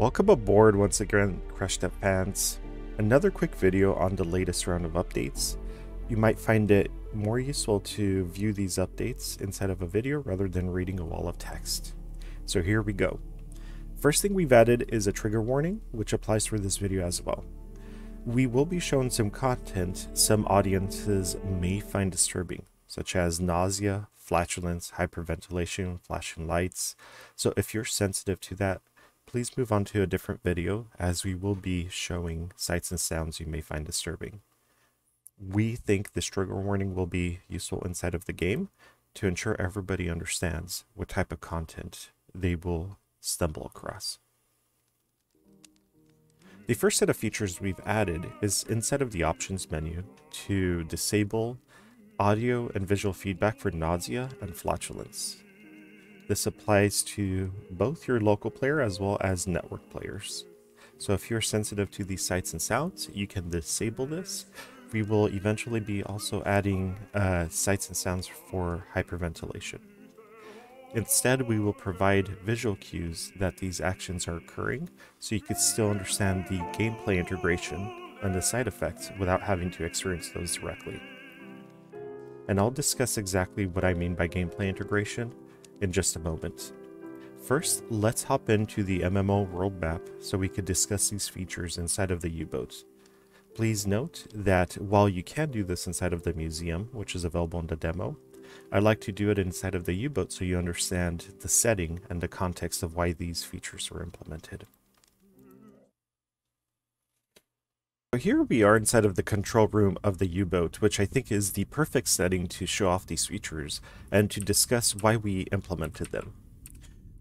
Welcome aboard once again, Crush Depth fans. Another quick video on the latest round of updates. You might find it more useful to view these updates inside of a video rather than reading a wall of text. So here we go. First thing we've added is a trigger warning, which applies for this video as well. We will be shown some content some audiences may find disturbing, such as nausea, flatulence, hyperventilation, flashing lights. So if you're sensitive to that, please move on to a different video as we will be showing sights and sounds you may find disturbing. We think this trigger warning will be useful inside of the game to ensure everybody understands what type of content they will stumble across. The first set of features we've added is inside of the options menu to disable audio and visual feedback for nausea and flatulence. This applies to both your local player as well as network players. So if you're sensitive to these sights and sounds, you can disable this. We will eventually be also adding uh, sights and sounds for hyperventilation. Instead, we will provide visual cues that these actions are occurring so you can still understand the gameplay integration and the side effects without having to experience those directly and I'll discuss exactly what I mean by gameplay integration in just a moment. First, let's hop into the MMO world map so we could discuss these features inside of the U-boat. Please note that while you can do this inside of the museum, which is available in the demo, I like to do it inside of the U-boat so you understand the setting and the context of why these features were implemented. So here we are inside of the control room of the U-boat, which I think is the perfect setting to show off these features and to discuss why we implemented them.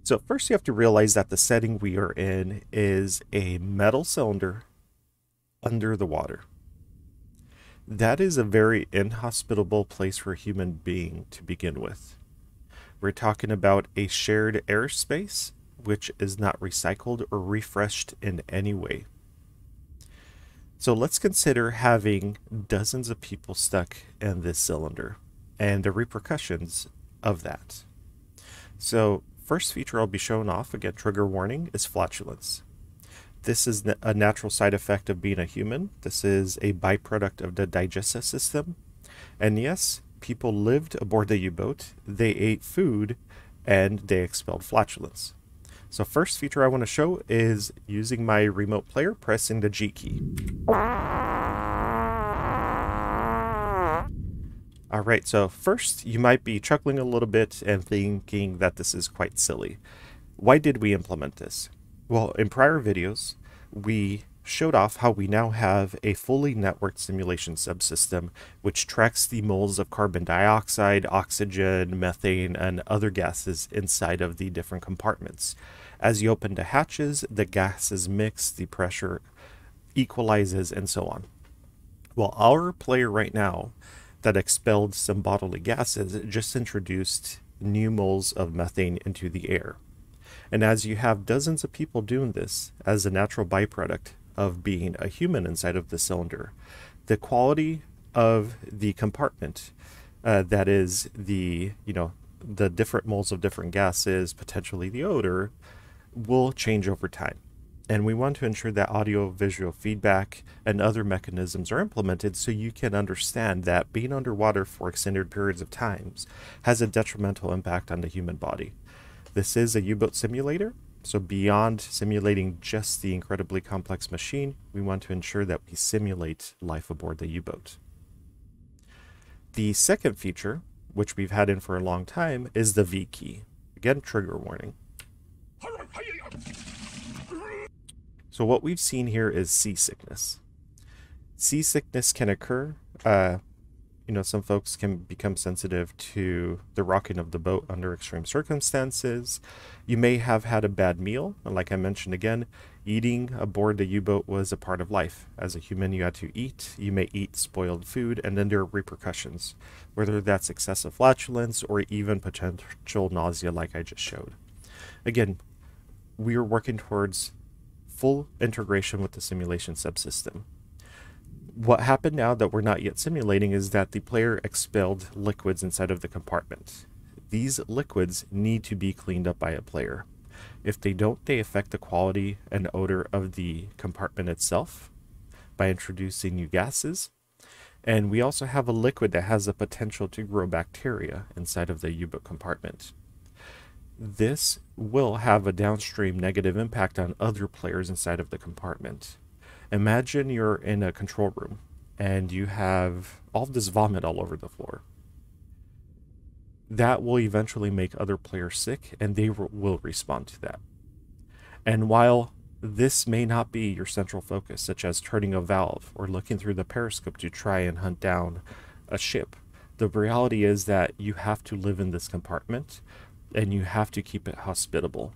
So first you have to realize that the setting we are in is a metal cylinder under the water. That is a very inhospitable place for a human being to begin with. We're talking about a shared airspace which is not recycled or refreshed in any way. So let's consider having dozens of people stuck in this cylinder and the repercussions of that. So first feature I'll be showing off, again trigger warning, is flatulence. This is a natural side effect of being a human. This is a byproduct of the digestive system. And yes, people lived aboard the U-boat, they ate food, and they expelled flatulence. So first feature I want to show is using my remote player pressing the G key. Alright, so first you might be chuckling a little bit and thinking that this is quite silly. Why did we implement this? Well, in prior videos, we showed off how we now have a fully networked simulation subsystem which tracks the moles of carbon dioxide, oxygen, methane, and other gases inside of the different compartments. As you open the hatches, the gases mix, the pressure equalizes, and so on. Well, our player right now that expelled some bodily gases just introduced new moles of methane into the air. And as you have dozens of people doing this as a natural byproduct of being a human inside of the cylinder, the quality of the compartment, uh, that is the, you know, the different moles of different gases, potentially the odor, will change over time. And we want to ensure that audio visual feedback and other mechanisms are implemented so you can understand that being underwater for extended periods of times has a detrimental impact on the human body. This is a U-boat simulator, so beyond simulating just the incredibly complex machine, we want to ensure that we simulate life aboard the U-boat. The second feature, which we've had in for a long time, is the V key. Again, trigger warning. So what we've seen here is seasickness. Seasickness can occur. Uh, you know, some folks can become sensitive to the rocking of the boat under extreme circumstances. You may have had a bad meal. And like I mentioned again, eating aboard the U-boat was a part of life. As a human, you had to eat. You may eat spoiled food, and then there are repercussions, whether that's excessive flatulence or even potential nausea like I just showed. Again, we are working towards full integration with the simulation subsystem. What happened now that we're not yet simulating is that the player expelled liquids inside of the compartment. These liquids need to be cleaned up by a player. If they don't, they affect the quality and odor of the compartment itself by introducing new gases. And we also have a liquid that has the potential to grow bacteria inside of the U-boat compartment. This will have a downstream negative impact on other players inside of the compartment. Imagine you're in a control room and you have all this vomit all over the floor. That will eventually make other players sick and they will respond to that. And while this may not be your central focus, such as turning a valve or looking through the periscope to try and hunt down a ship. The reality is that you have to live in this compartment and you have to keep it hospitable.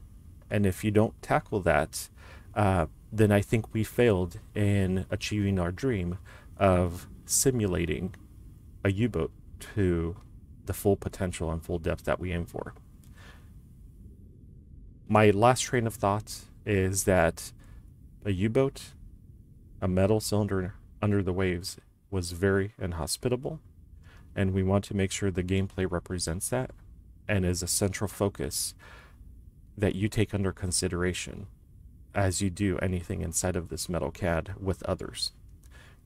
And if you don't tackle that, uh, then I think we failed in achieving our dream of simulating a U boat to the full potential and full depth that we aim for. My last train of thought is that a U-boat, a metal cylinder under the waves, was very inhospitable, and we want to make sure the gameplay represents that and is a central focus that you take under consideration as you do anything inside of this metal CAD with others.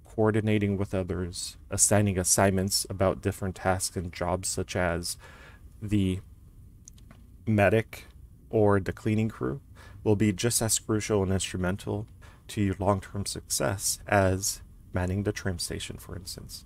Coordinating with others, assigning assignments about different tasks and jobs, such as the medic or the cleaning crew, will be just as crucial and instrumental to your long term success as manning the trim station, for instance.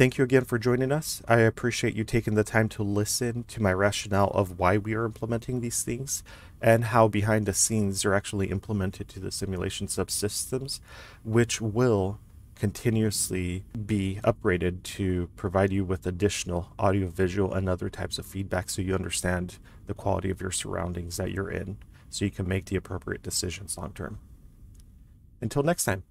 Thank you again for joining us. I appreciate you taking the time to listen to my rationale of why we are implementing these things and how behind the scenes they're actually implemented to the simulation subsystems, which will continuously be upgraded to provide you with additional audio, visual, and other types of feedback so you understand the quality of your surroundings that you're in so you can make the appropriate decisions long term. Until next time.